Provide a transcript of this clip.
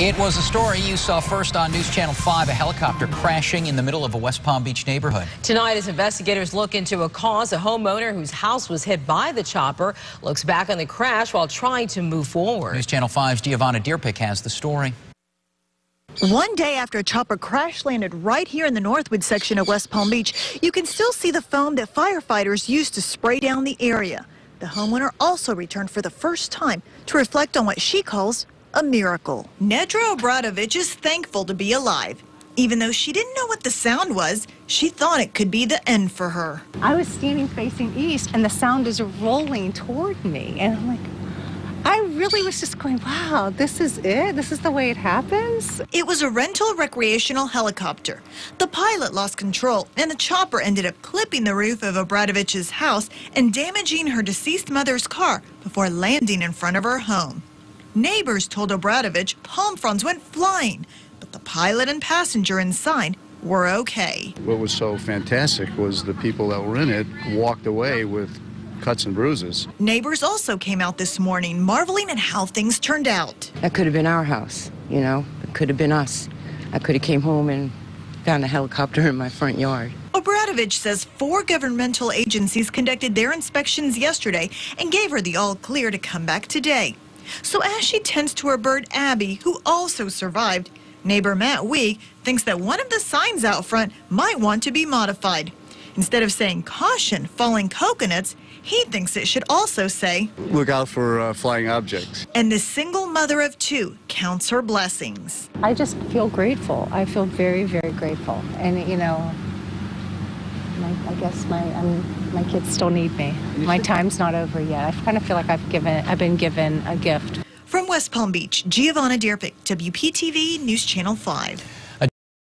It was a story you saw first on News Channel 5, a helicopter crashing in the middle of a West Palm Beach neighborhood. Tonight, as investigators look into a cause, a homeowner whose house was hit by the chopper looks back on the crash while trying to move forward. News Channel 5's Giovanna Drpic has the story. One day after a chopper crash landed right here in the Northwood section of West Palm Beach, you can still see the foam that firefighters used to spray down the area. The homeowner also returned for the first time to reflect on what she calls a miracle. Nedra Obradovich is thankful to be alive. Even though she didn't know what the sound was, she thought it could be the end for her. I was standing facing east and the sound is rolling toward me. And I'm like, I really was just going, wow, this is it? This is the way it happens? It was a rental recreational helicopter. The pilot lost control and the chopper ended up clipping the roof of Obradovich's house and damaging her deceased mother's car before landing in front of her home. Neighbors told Obradovich palm fronds went flying, but the pilot and passenger inside were okay. What was so fantastic was the people that were in it walked away with cuts and bruises. Neighbors also came out this morning marveling at how things turned out. That could have been our house, you know. It could have been us. I could have came home and found a helicopter in my front yard. Obradovich says four governmental agencies conducted their inspections yesterday and gave her the all clear to come back today. So as she tends to her bird Abby, who also survived, neighbor Matt Week thinks that one of the signs out front might want to be modified. Instead of saying caution, falling coconuts, he thinks it should also say Look out for uh, flying objects. And the single mother of two counts her blessings. I just feel grateful. I feel very, very grateful. And, you know, my, I guess my um, my kids still need me. My time's not over yet. I kind of feel like I've given I've been given a gift. From West Palm Beach, Giovanna Drpic, WPTV News Channel 5.